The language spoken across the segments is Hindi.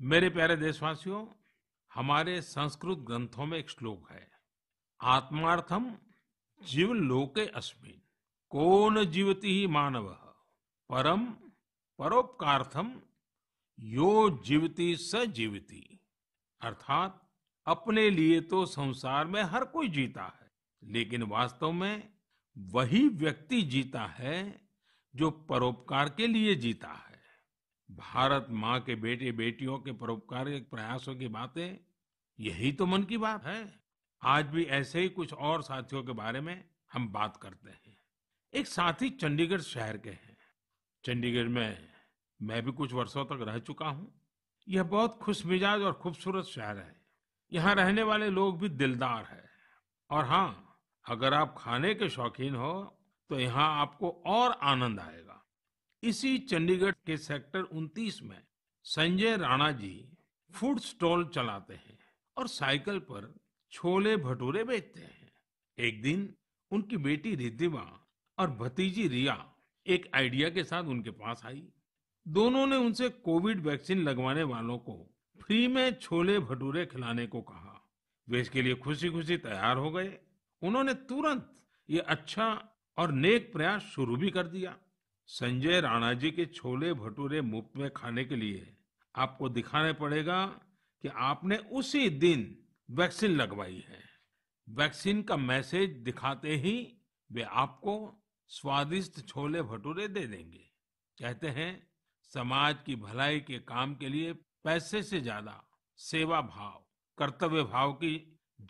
मेरे प्यारे देशवासियों, हमारे संस्कृत ग्रंथों में एक श्लोक है। आत्मार्थम जीव लोके अस्मिन। को न जीवति ही मानव? परम परोपकार्थम यो जीवती स जीवती। अर्थात, अपने लिए तो संसार में हर कोई जीता है। लेकिन वास्तव में वही व्यक्ति जीता है जो परोपकार के लिए जीता है। भारत माँ के बेटे, बेटियों के परोपकारी प्रयासों की बातें, यही तो मन की बात है। आज भी ऐसे ही कुछ और साथियों के बारे में हम बात करते हैं। एक साथी चंडीगढ़ शहर के हैं। चंडीगढ़ में मैं भी कुछ वर्षों तक रह चुका हूँ। यह बहुत खुश मिजाज और खूबसूरत शहर है। यहाँ रहने वाले लोग भी दिलदार है। और हाँ अगर आप खाने के शौकीन हो तो यहाँ आपको और आनंद आएगा। इसी चंडीगढ़ के सेक्टर 29 में संजय राणा जी फ़ूड स्टॉल चलाते हैं और साइकिल पर छोले भटूरे बेचते हैं। एक दिन उनकी बेटी रिद्धिमा और भतीजी रिया एक आइडिया के साथ उनके पास आई। दोनों ने उनसे कोविड वैक्सीन लगवाने वालों को फ्री में छोले भटूरे खिलाने को कहा। वे इसके लिए खुशी खुशी तैयार हो गए। उन्होंने तुरंत ये अच्छा और नेक प्रयास शुरू भी कर दिया। संजय राणा जी के छोले भटूरे मुफ़्त में खाने के लिए। आपको दिखाने पड़ेगा कि आपने उसी दिन वैक्सीन लगवाई है। वैक्सीन का मैसेज दिखाते ही वे आपको स्वादिष्ट छोले भटूरे दे देंगे। कहते हैं, समाज की भलाई के काम के लिए पैसे से ज़्यादा सेवा भाव, कर्तव्य भाव की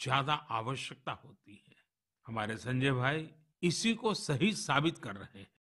ज़्यादा आवश्यकता होती है। हमारे संजय भाई इसी को सही साबित कर रहे हैं।